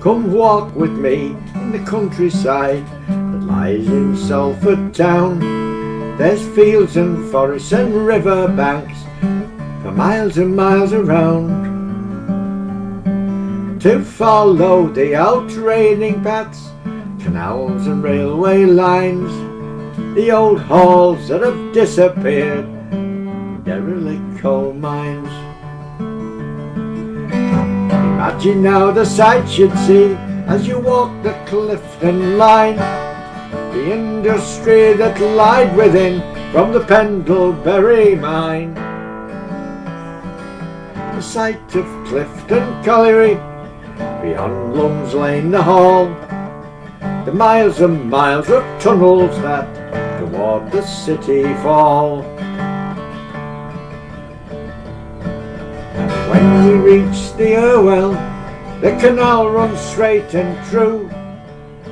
Come walk with me in the countryside that lies in Salford town. There's fields and forests and river banks for miles and miles around. To follow the outrading paths, canals and railway lines, the old halls that have disappeared, derelict coal mines. Imagine now the sights you'd see as you walk the Clifton line. The industry that lied within from the Pendlebury mine. The sight of Clifton Colliery, beyond Lumns Lane the hall. The miles and miles of tunnels that toward the city fall. And When reach the Irwell, the canal runs straight and true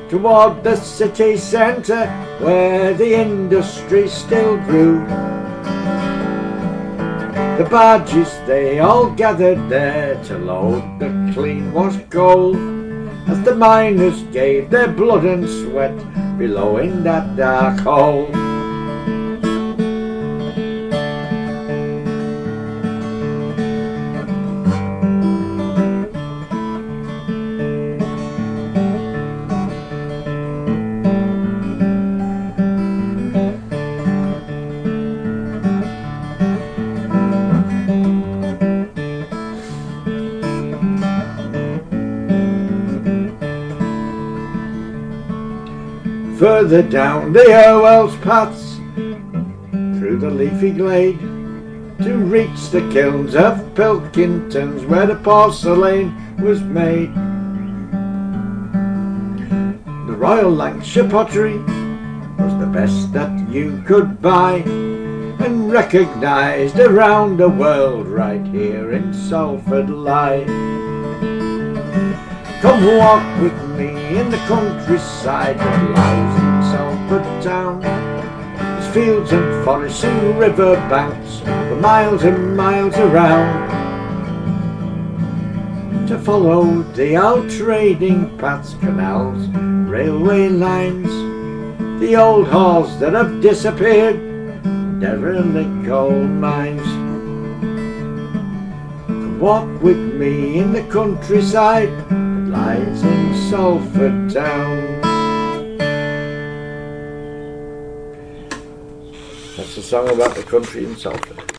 toward the city centre where the industry still grew. The barges they all gathered there to load the clean washed gold as the miners gave their blood and sweat below in that dark hole. Further down the Irwell's paths, through the leafy glade, to reach the kilns of Pilkingtons where the porcelain was made. The Royal Lancashire pottery was the best that you could buy and recognised around the world right here in Salford lie. Come walk with me in the countryside that lies in Salford town. There's fields and forests and river banks for miles and miles around. To follow the outrading paths, canals, railway lines, the old halls that have disappeared, derelict coal mines. Come walk with me in the countryside in Salford town. That's a song about the country in Salford.